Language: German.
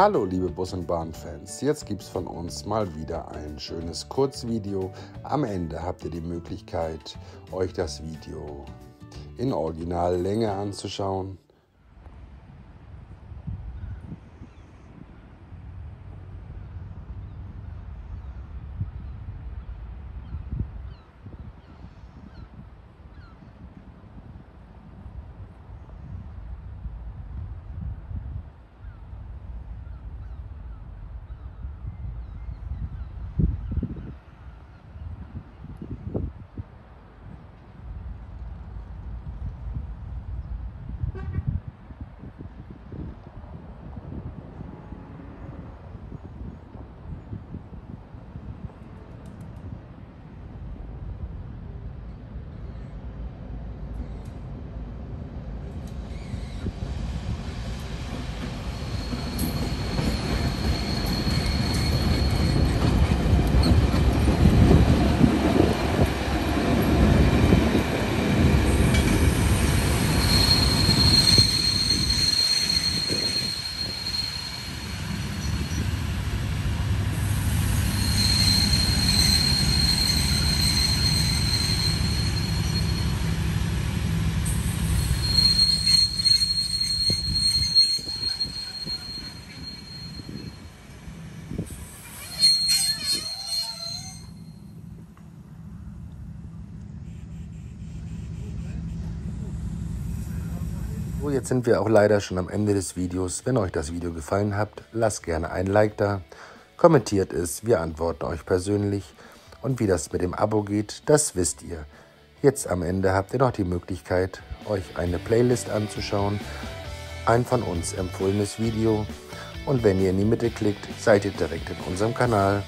Hallo liebe Bus- und Bahnfans, jetzt gibt es von uns mal wieder ein schönes Kurzvideo. Am Ende habt ihr die Möglichkeit, euch das Video in Originallänge anzuschauen. So, jetzt sind wir auch leider schon am Ende des Videos. Wenn euch das Video gefallen hat, lasst gerne ein Like da, kommentiert es, wir antworten euch persönlich. Und wie das mit dem Abo geht, das wisst ihr. Jetzt am Ende habt ihr noch die Möglichkeit, euch eine Playlist anzuschauen, ein von uns empfohlenes Video und wenn ihr in die Mitte klickt, seid ihr direkt in unserem Kanal.